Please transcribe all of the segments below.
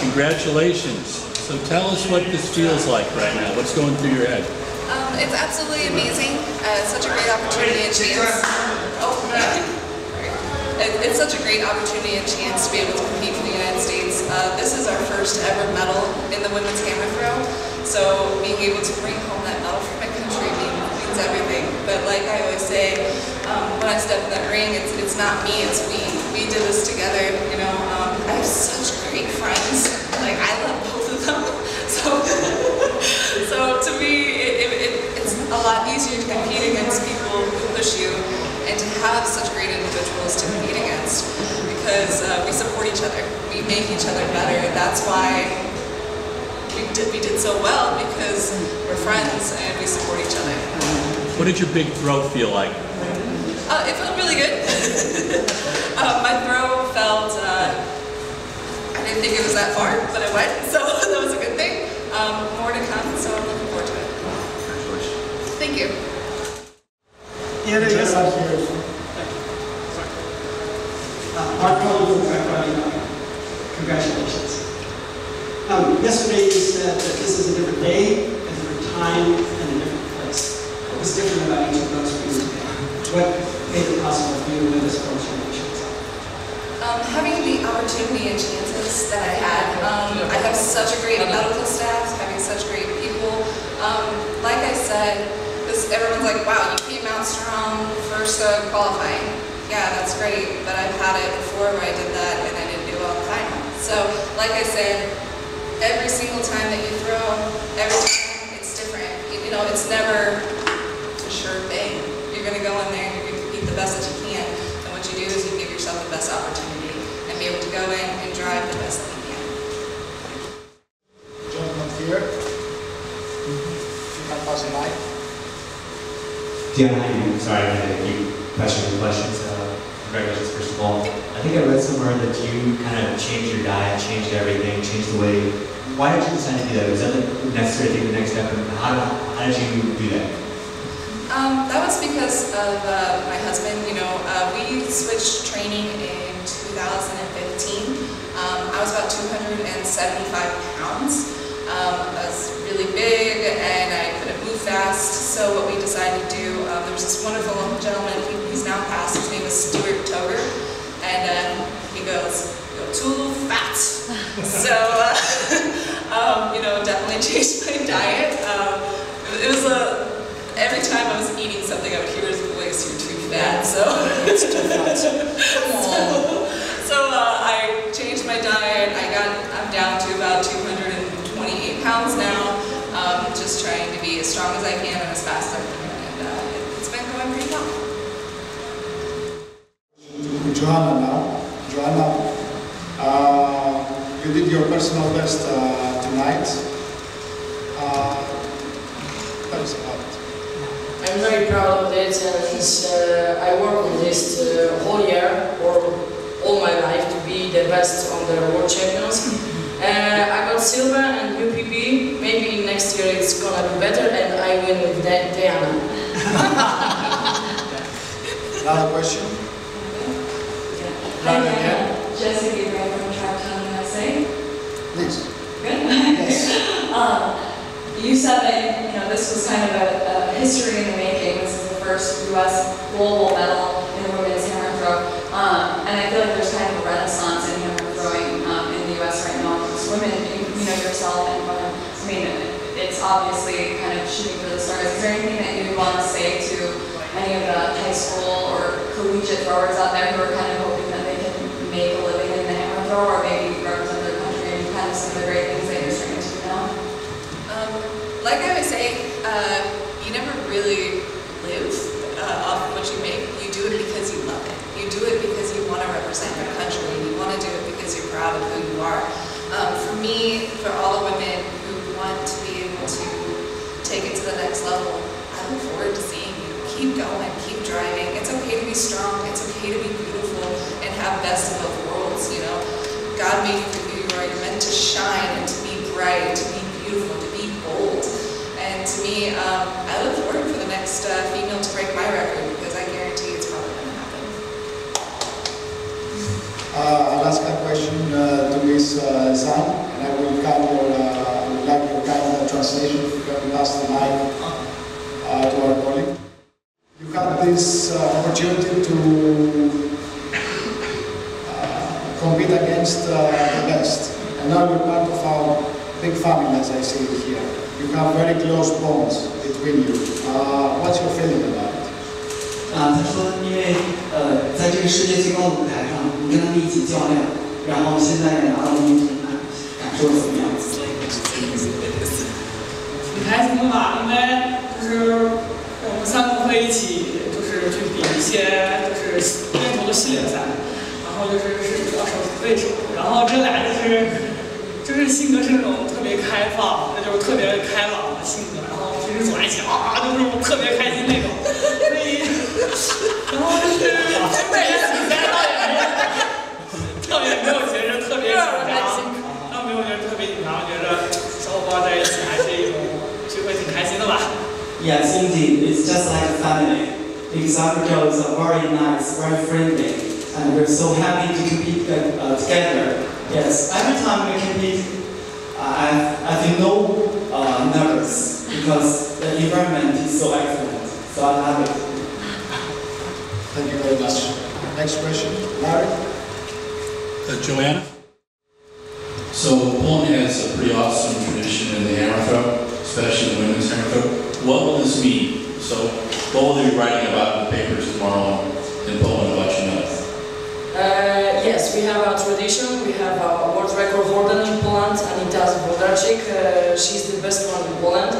Congratulations. So tell us what this feels like right now. What's going through your head? Um, it's absolutely amazing. Uh, such a great opportunity and chance. Oh, it, it's such a great opportunity and chance to be able to compete for the United States. Uh, this is our first ever medal in the women's hammer throw. So being able to bring home that medal for my country means, means everything. But like I always say, um, when I step in that ring, it's, it's not me, it's we. We did this together. You know, um, I have such great friends. Have such great individuals to compete against because uh, we support each other. We make each other better. That's why we did, we did so well because we're friends and we support each other. What did your big throw feel like? Uh, it felt really good. uh, my throw felt, uh, I didn't think it was that far, but it went, so that was a good thing. Um, more to come, so I'm looking forward to it. Thank you. Yeah, there is. Uh, Mark Cullen from Driving Congratulations. Um, yesterday you said that this is a different day, a different time, and a different place. What was different about each of those for you today? What made it possible for you to win this World Championships? Um, having the opportunity and chances that I had, um, I have such a great medical staff, having such great people. Um, like I said, this, everyone's like, wow, you came out strong first uh, qualifying. Yeah, that's great, but I've had it before where I did that and I didn't do well in final. So, like I said, every single time that you throw, every time it's different. You, you know, it's never a sure thing. You're going to go in there and you're going to compete the best that you can. And what you do is you give yourself the best opportunity and be able to go in and drive the best that you can. Gentleman here. You can pass the mic. Diana, how you, sorry, I had to keep questioning questions. Uh, congratulations, first of all. I think I read somewhere that you kind of changed your diet, changed everything, changed the way. Why did you decide to do that? Was that the necessary to take the next step? And how, how did you do that? Um, that was because of uh, my husband. You know, uh, we switched training in 2015. Um, I was about 275 pounds. Um, I was really big and I couldn't move fast. So what we decided to do, um, there was this wonderful gentleman. He, he's now passed. His name is Stuart Toger, and um, he goes, "You're too fat." so uh, um, you know, definitely changed my diet. Um, it was a every time I was eating something, I would hear his voice, "You're too fat." So, so, so uh, I changed my diet. I got, I'm down to about 228 pounds now. Um, just trying to be as strong as I can and as fast as I can, and uh, it's been going pretty well. To Joanna now. Joanna, uh, you did your personal best uh, tonight. Uh, tell us about it. I'm very proud of it and uh, I work on this uh, whole year or all my life to be the best on the World Champions. Uh, I got silver and UPB, maybe next year it's gonna be better and I win with Diana. Another question? Diana. again. Jessica Gray from Tracktown USA. Please. Good. Yes. um, you said that you know this was kind of a, a history in the making. This is the first U.S. global medal in the women's hammer throw, um, and I feel like there's kind of a renaissance in hammer throwing um, in the U.S. right now. Because women, you, you know yourself, and women, I mean, it's obviously kind of shooting for the stars. Is there anything that you would want to say to any of the high school or collegiate throwers out there who are kind of hoping that they can living in the throw, or maybe you represent their country and kind of some of the great things that you're starting to do now? Um, like I always say, uh, you never really live uh, off of what you make. You do it because you love it. You do it because you want to represent your country. You want to do it because you're proud of who you are. Um, for me, for all the women who want to be able to take it to the next level, I look forward to seeing you. Keep going, driving. It's okay to be strong. It's okay to be beautiful and have best of both worlds. You know, God made you for who you are. You're meant to shine and to be bright, to be beautiful, to be bold. And to me, um, I look forward for the next uh, female to break my record because I guarantee it's probably going to happen. Uh, I'll ask a question uh, to Miss is uh, Zan, and I will kind your, like your kind translation if you can pass the mic to our this uh, opportunity to uh, compete against uh, the best, and now you're part of our big family, as I see it here. You have very close bonds between you. Uh, what's your feeling about it? 啊，他说，因为呃，在这个世界最高的舞台上，你跟他们一起较量，然后现在也拿到了银铜牌，感受怎么样？挺开心的吧，因为就是我们三个会一起就是去比一 些就是练球的系列赛，然后就是是主要手对手，然后这俩就是就是性格是那种特别开放，那就是特别开朗的性格，然后平时走在一起啊，就是特别开心那种，所以然后就是在一起待倒也没有，倒也没有觉着特别紧张，倒没有觉得特别紧张，觉得小伙伴在一起还是一种聚会挺开心的吧。Yes, indeed. It's just like a family. Because our girls are very nice, very friendly, and we're so happy to compete uh, together. Yes, every time we compete, I, I feel no uh, nervous because the environment is so excellent. So I love it. Thank you very much. Next question, Larry? Uh, Joanna? So Poland has a pretty awesome tradition in the hammer throw, especially the women's hammer throw. What will this mean? So what will they be writing about in the papers tomorrow in Poland about you know? Uh, yes, we have a tradition. We have a world record holder in Poland, Anita Włodarczyk. Uh, she's the best one in Poland,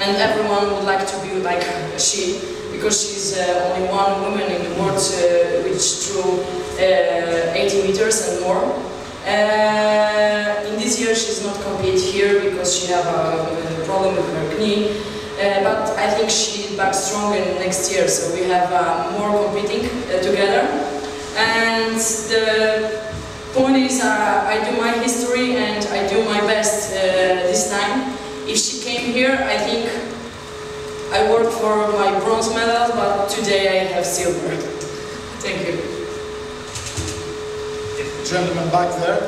and everyone would like to be like she because she's uh, only one woman in the world uh, which threw uh, 80 meters and more. Uh, in this year, she's not compete here because she have a, a problem with her knee. Uh, but I think she back strong in next year, so we have uh, more competing uh, together. And the point is, uh, I do my history and I do my best uh, this time. If she came here, I think I worked for my bronze medal, but today I have silver. Thank you. Gentleman back there.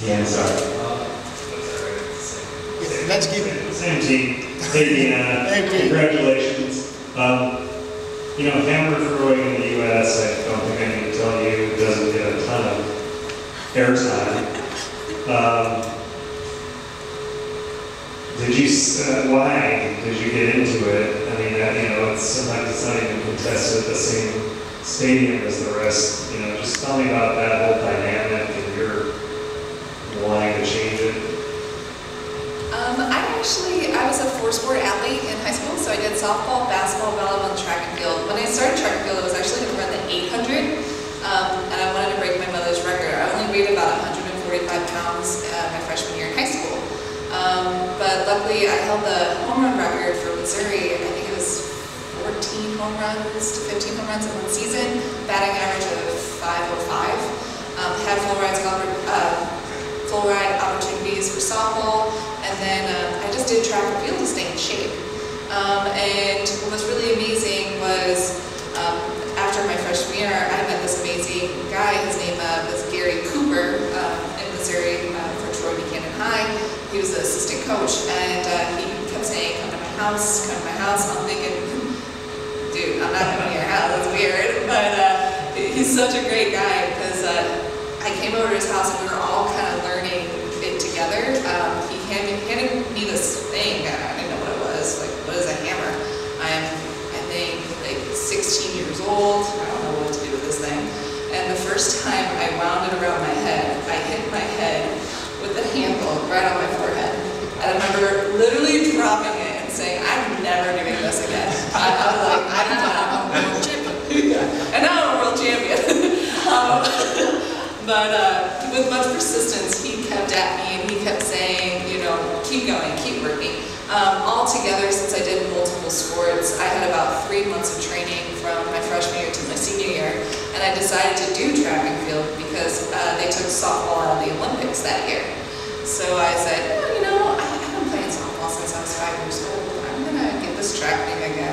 Dan, sorry. Let's give Same team. Hey, Deanna. Hey, Pete. Congratulations. Um, you know, hammer throwing in the U.S., I don't think I need to tell you, doesn't get a ton of airtime. Um, did you, uh, why did you get into it? I mean, you know, it's sometimes it's not even contested at the same stadium as the rest. You know, just tell me about that whole dynamic and your wanting to change it. Um, I actually, A four-sport athlete in high school, so I did softball, basketball, volleyball, and track and field. When I started track and field, I was actually going to run the 800, um, and I wanted to break my mother's record. I only weighed about 145 pounds uh, my freshman year in high school. Um, but luckily, I held the home run record for Missouri. I think it was 14 home runs to 15 home runs in one season, batting average of 505. Um, had full ride uh, full ride opportunities for softball, and then um, I just did track and field to stay in shape. Um, and what was really amazing was um, after my freshman year, I met this amazing guy. His name uh, was Gary Cooper um, in Missouri uh, for Troy Buchanan High. He was the assistant coach, and uh, he kept saying, "Come to my house, come to my house." I'm thinking, dude, I'm not coming to your house. That's weird. But uh, he's such a great guy because uh, I came over to his house and we were all kind of learning it together. Um, he handed, handed me this thing. and I didn't know what it was. Like, what is a hammer? I'm, I think, like 16 years old. I don't know what to do with this thing. And the first time I wound it around my head, I hit my head with the handle right on my forehead. I remember literally dropping it and saying, I'm never doing this again. I, I was like, I'm done. I'm a world champion. and now I'm a world champion. um, but uh, with much persistence, he kept at me and he kept saying, you know, keep going, keep working. Um, all together, since I did multiple sports, I had about three months of training from my freshman year to my senior year, and I decided to do track and field because uh, they took softball out of the Olympics that year. So I said, "Oh, you know, I, I've been playing softball since I was five years old. I'm gonna get this track thing a go.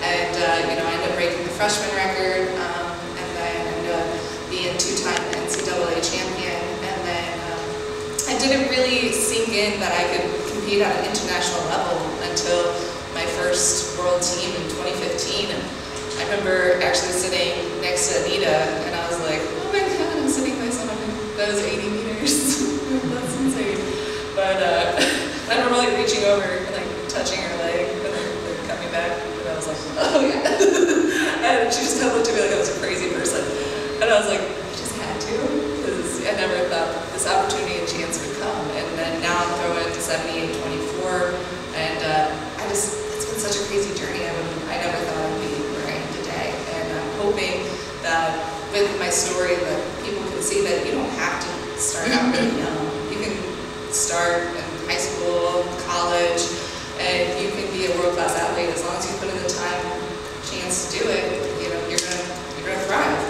And uh, you know, I ended up breaking the freshman record, um, and then I ended up being two-time NCAA champion, and then I didn't really sink in that I could compete at an international level until my first world team in 2015. And I remember actually sitting next to Anita, and I was like, oh my god, I'm sitting by someone who does 80 meters. That's insane. But uh, I remember like reaching over and like touching her leg, and then like, coming back, and I was like, oh yeah. and she just kind of looked at me like I was a crazy person. And I was like, I just had to, because I never thought this opportunity and chance would come. And then now I'm throwing 78, 24, and uh, I just, it's been such a crazy journey. I, would, I never thought I'd be where I am today. And I'm hoping that with my story that people can see that you don't have to start out really young. You can start in high school, college, and you can be a world-class athlete as long as you put in the time, chance to do it. You know, you're gonna you're gonna thrive.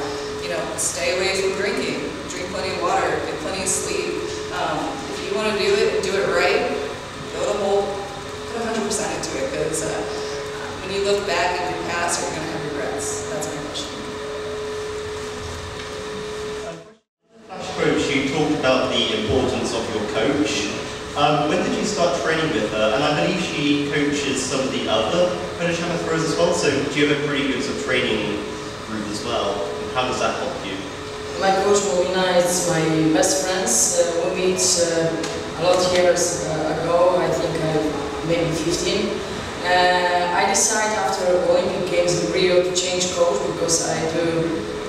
You know, stay away from drinking, drink plenty of water, get plenty of sleep. Um, if you want to do it and do it right, go the whole, put 100% into it because uh, when you look back at your past, you're gonna have regrets. That's my question. Coach, you talked about the importance of your coach. Um, when did you start training with her? And I believe she coaches some of the other British hammer throwers as well. So do you have a pretty good sort of training group as well? And how does that help you? My coach Malwina is best friends. Uh, we meet uh, a lot years uh, ago, I think uh, maybe 15. Uh, I decided after Olympic Games in Rio to change coach because I do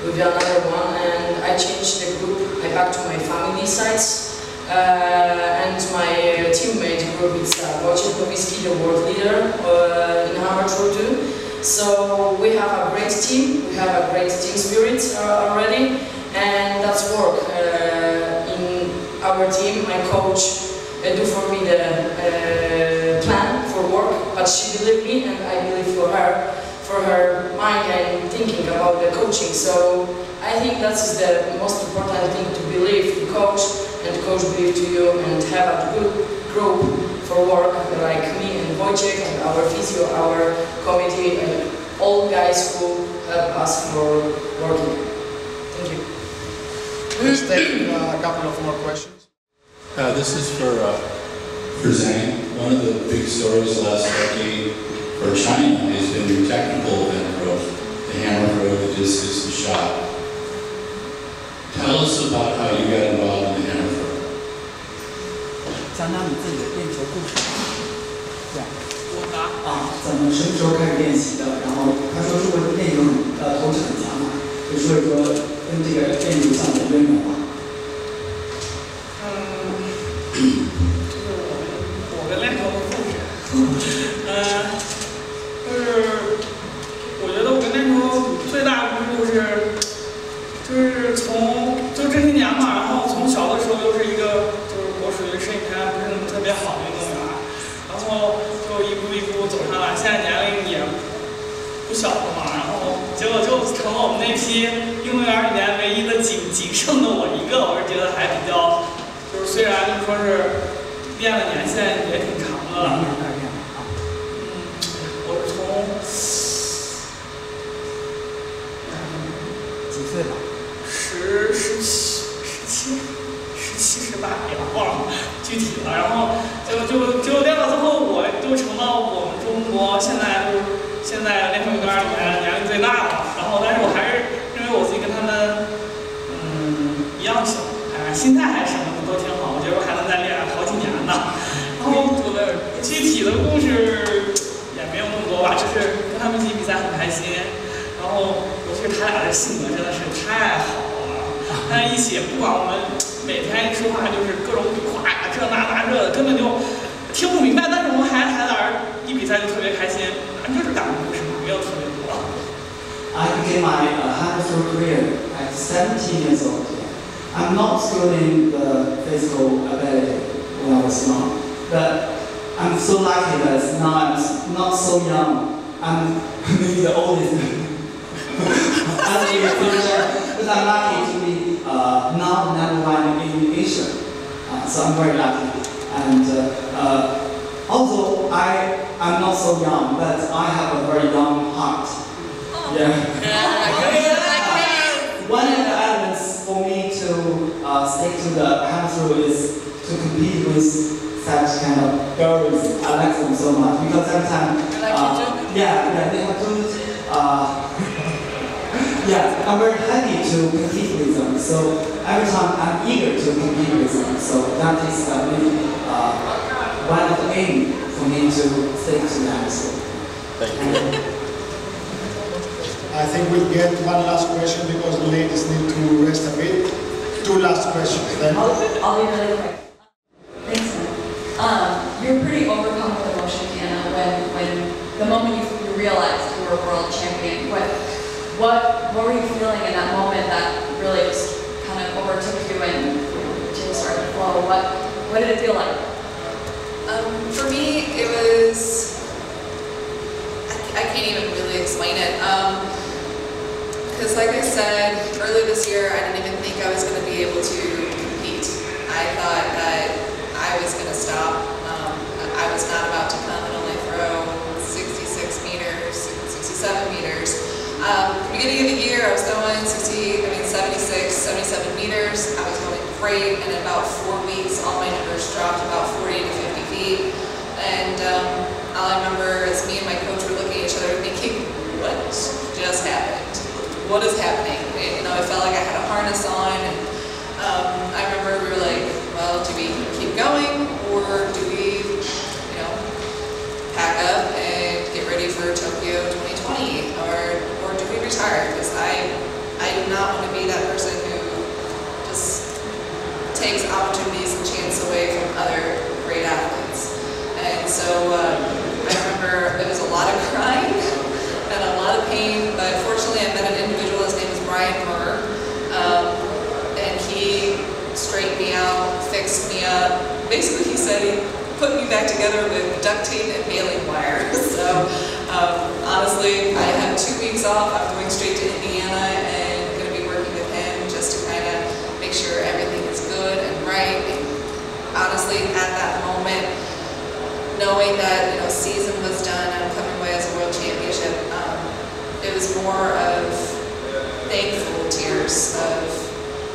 with another one and I changed the group. I back to my family sides. And my teammate group is uh, Wojciech the world leader in throw too. So we have a great team, we have a great team spirit already, and that's work. Uh, in our team, my coach uh, do for me the uh, plan for work, but she believed me and I believe for her, for her mind and thinking about the coaching. So I think that's the most important thing to believe to coach and coach believe to you and have a good group for work like me and Wojciech and our physio, our committee and all guys who help us for working. Thank you. Let's take uh, a couple of more questions. Uh, this is for, uh, for Zhang. One of the big stories last decade for China has been your technical event growth, the hammer throw, the discus, the shot. Tell us about how you got involved in the hammer throw. 讲讲你自己的练球故事。这样我答。啊，怎么什么时候开始练习的？然后他说，如果练球很呃投掷很强嘛，就说一说 跟这个练球项目有渊源吧。嗯，这是我们我跟练球的故事。呃，就是我觉得我跟练球最大的不是就是就是从就这些年嘛，然后从小的时候就是一个就是我属于身体条件不是那么特别好的运动员，然后就一步一步走上来，现在年龄也不小了嘛，然后结果就成了我们那批运动员里面唯一的仅仅剩的我一个，我是觉得还比较。就是虽然就说是练了年限也挺长的了？嗯，我是从几岁吧？十十七十七十七十八也忘了具体了，然后就就就练到最后，我就成了我们中国现在就是现在练球运动员里面年龄最大的，然后但是我还是认为我自己跟他们嗯一样小，哎，心态还是什么的都挺好，我觉得我还能再练好几年呢。然后我的具体的故事也没有那么多吧，就是跟他们一起比赛很开心，然后尤其是他俩的性格真的是太好了，他一起不管我们每天说话就是各种夸呀这那那这的，根本就听不明白，但是我们还还在那儿一比赛就特别开心，反正就是感动故事嘛，没有特别多。I began my uh, hammer throw career at 17 years old. I'm not schooling the physical ability when I was young, but I'm so lucky that now I'm not so young. I'm maybe the oldest. I'm the future, but I'm lucky to be uh, now number one in Asia. Uh, so I'm very lucky. And uh, uh, although I, I'm not so young, but I have a very young heart. Yeah. One of the elements for me to to uh, stick to the hamster is to compete with such kind of girls. I like them so much because every time, uh, yeah, yeah, they have good. Uh, yeah, I'm very happy to compete with them. So every time I'm eager to compete with them. So that is uh, really, uh, one of the aim for me to stick to the hamster. Thank you. I think we'll get one last question because the ladies need to rest a bit. Two last questions, then. I'll, I'll be really quick. Thanks, man. Um, you're pretty overcome with emotion, Deanna, when, when the moment you, you realized you were a world champion. What, what, what were you feeling in that moment that really just kind of overtook you and you know, your team started to flow? What, what did it feel like? Um, for me, it was, I, I can't even really explain it. Um, because like I said, earlier this year, I didn't even think I was going to be able to compete. I thought that I was going to stop. Um, I was not about to come and only throw 66 meters, 67 meters. Um, beginning of the year, I was throwing 60, I mean 76, 77 meters. I was going great, and in about four weeks, all my numbers dropped about 40 to 50 feet. And um, all I remember is me and my coach were looking at each other thinking, what just happened? What is happening? You know, I felt like I had a harness on, and um, I remember we were like, well, do we keep going, or do we, you know, pack up and get ready for Tokyo 2020, or or do we retire? Because I I do not want to be that person who just takes opportunities and chance away from other great athletes. And so um, I remember it was a lot of crying and a lot of pain, but fortunately I met an individual, his name is Brian Murr, um, and he straightened me out, fixed me up. He put me back together with duct tape and baling wire. So um, honestly, I have two weeks off. I'm going straight to Indiana and going to be working with him just to kind of make sure everything is good and right. And honestly, at that moment, knowing that you know season was done, I'm coming away as a world championship. Um, it was more of thankful tears of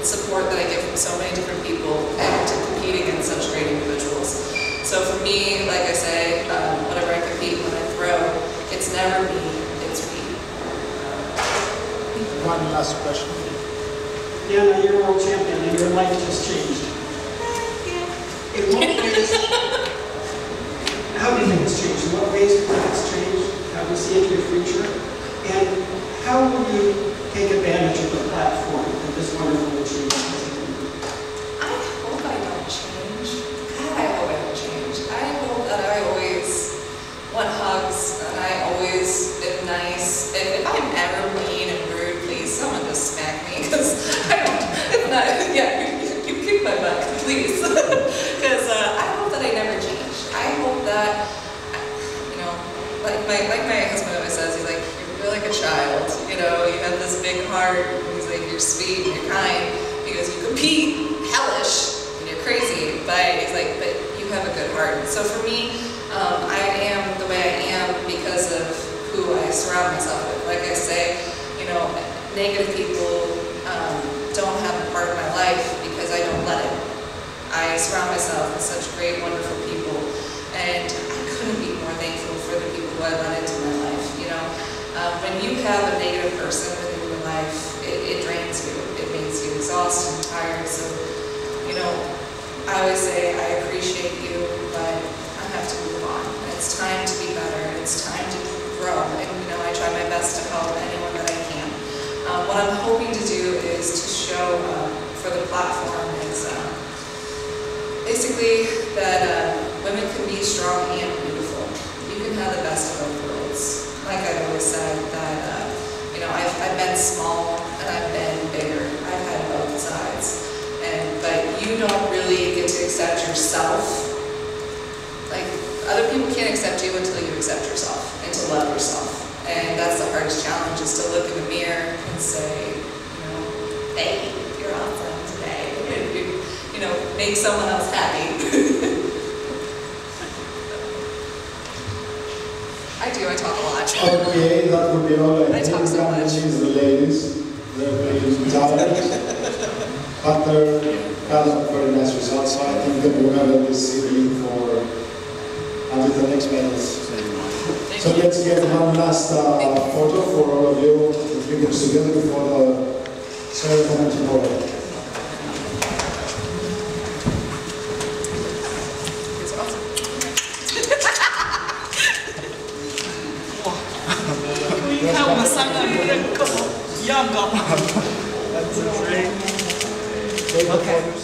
support that I get from so many different people and to compete against such great individuals. So for me, like I say, um, whenever I compete, when I throw, it's never me, it's we. One last question. Diana, you're a world champion and your life just changed. In what ways, how do you think it's changed? In what ways do you think it's changed? How do you see it in your future? And how will you take advantage of the platform that this wonderful achievement has given you? I hope I don't change. God, I hope I don't change. I hope that I always want hugs and I always am nice. If, if I'm ever mean and rude, please someone just smack me because I don't, if not, yeah, you, you, you kick my butt, please. Because uh, I hope that I never change. I hope that, you know, like my, like my husband always says, he's like, you're like a child, you know, you have this big heart, he's like, you're sweet and you're kind, because you compete hellish and you're crazy, but he's like, but you have a good heart. So for me, um, I am the way I am because of who I surround myself with. Like I say, you know, negative people um, don't have a part of my life because I don't let it. I surround myself with such great, wonderful people, and I couldn't be more thankful for the people who I let into my life. You know, um, when you have a negative person within your life, it, it drains you. It makes you exhausted and tired. So, you know, I always say I appreciate you, but I have to move on. And it's time to be better. And it's time to grow. And you know, I try my best to help anyone that I can. Um, what I'm hoping to do is to show um, for the platform is. Um, basically that uh, women can be strong and beautiful. You can have the best of both worlds. Like I've always said, that uh, you know I've, I've been small and I've been bigger. I've had both sides, and but you don't really get to accept yourself. Like other people can't accept you until you accept yourself and to love yourself. And that's the hardest challenge is to look in the mirror and say, you know, hey, you're awesome today. And you, you know, make someone else happy. I do, I talk a lot. Oh, okay, that would be all I I think. talk so Come much. please the ladies. They're very tired. Butler, kind of very nice results. So I think that we remember this evening for until the next medals. So let's get one last uh, photo for all of you, the three groups together before the ceremony tomorrow. It's awesome. 注意